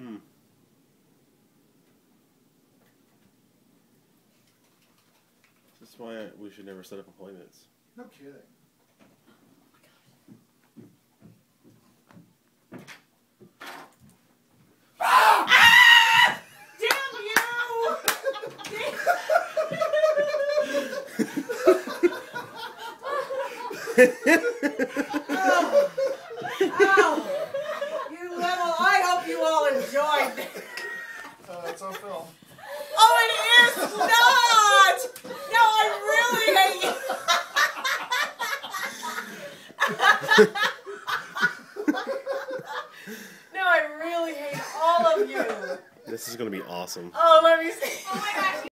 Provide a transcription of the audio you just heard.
Hmm. That's why we should never set up appointments. No kidding. Damn you! oh. Oh. You little, I hope you all enjoyed this. Uh, it's on film. Oh, it is not! No, I really hate you. no, I really hate all of you. This is gonna be awesome. Oh, let me see. Oh my gosh.